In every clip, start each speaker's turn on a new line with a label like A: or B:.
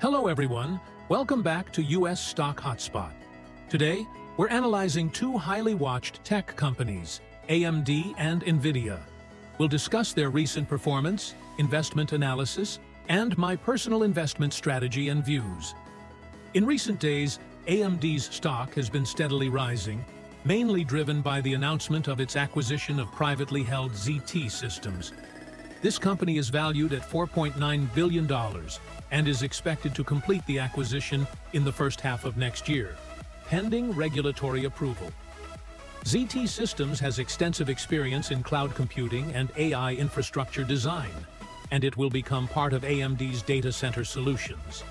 A: Hello everyone, welcome back to US Stock Hotspot. Today, we're analyzing two highly watched tech companies, AMD and Nvidia. We'll discuss their recent performance, investment analysis, and my personal investment strategy and views. In recent days, AMD's stock has been steadily rising, mainly driven by the announcement of its acquisition of privately held ZT Systems. This company is valued at $4.9 billion and is expected to complete the acquisition in the first half of next year, pending regulatory approval. ZT Systems has extensive experience in cloud computing and AI infrastructure design, and it will become part of AMD's data center solutions.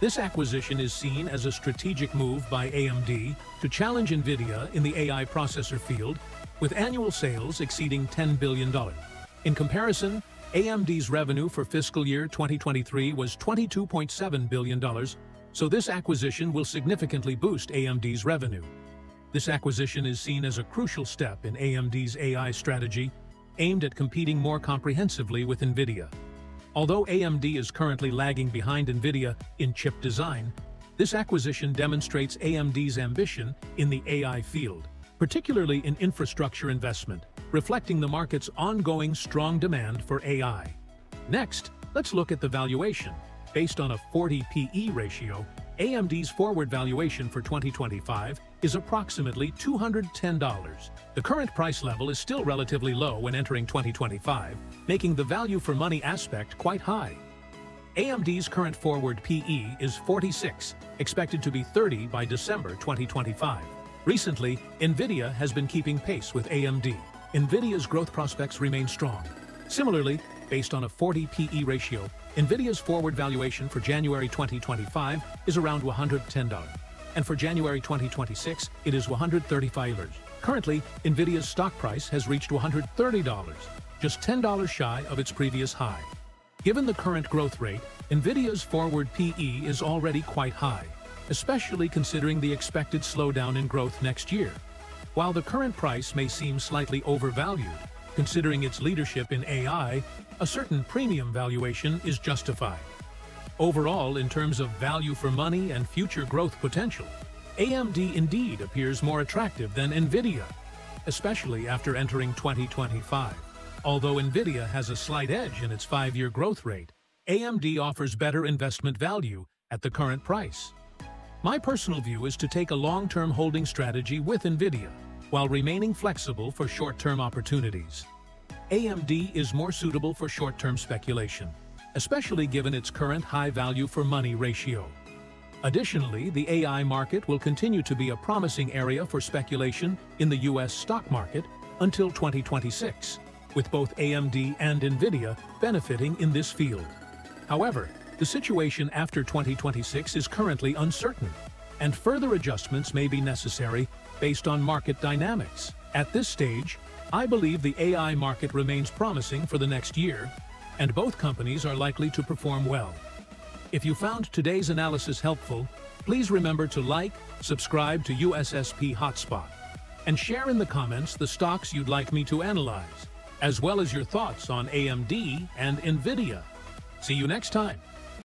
A: This acquisition is seen as a strategic move by AMD to challenge NVIDIA in the AI processor field, with annual sales exceeding $10 billion. In comparison, AMD's revenue for fiscal year 2023 was $22.7 billion, so this acquisition will significantly boost AMD's revenue. This acquisition is seen as a crucial step in AMD's AI strategy, aimed at competing more comprehensively with NVIDIA. Although AMD is currently lagging behind NVIDIA in chip design, this acquisition demonstrates AMD's ambition in the AI field, particularly in infrastructure investment, reflecting the market's ongoing strong demand for AI. Next, let's look at the valuation. Based on a 40 PE ratio, AMD's forward valuation for 2025 is approximately $210. The current price level is still relatively low when entering 2025, making the value for money aspect quite high. AMD's current forward PE is 46, expected to be 30 by December 2025. Recently, NVIDIA has been keeping pace with AMD. NVIDIA's growth prospects remain strong. Similarly, based on a 40 PE ratio, NVIDIA's forward valuation for January 2025 is around $110, and for January 2026, it is $135. Currently, NVIDIA's stock price has reached $130, just $10 shy of its previous high. Given the current growth rate, NVIDIA's forward PE is already quite high, especially considering the expected slowdown in growth next year. While the current price may seem slightly overvalued, considering its leadership in AI, a certain premium valuation is justified. Overall, in terms of value for money and future growth potential, AMD indeed appears more attractive than NVIDIA, especially after entering 2025. Although NVIDIA has a slight edge in its five-year growth rate, AMD offers better investment value at the current price. My personal view is to take a long-term holding strategy with NVIDIA, while remaining flexible for short-term opportunities. AMD is more suitable for short-term speculation, especially given its current high value for money ratio. Additionally, the AI market will continue to be a promising area for speculation in the US stock market until 2026, with both AMD and NVIDIA benefiting in this field. However, the situation after 2026 is currently uncertain, and further adjustments may be necessary based on market dynamics. At this stage, I believe the AI market remains promising for the next year, and both companies are likely to perform well. If you found today's analysis helpful, please remember to like, subscribe to USSP Hotspot, and share in the comments the stocks you'd like me to analyze, as well as your thoughts on AMD and NVIDIA. See you next time.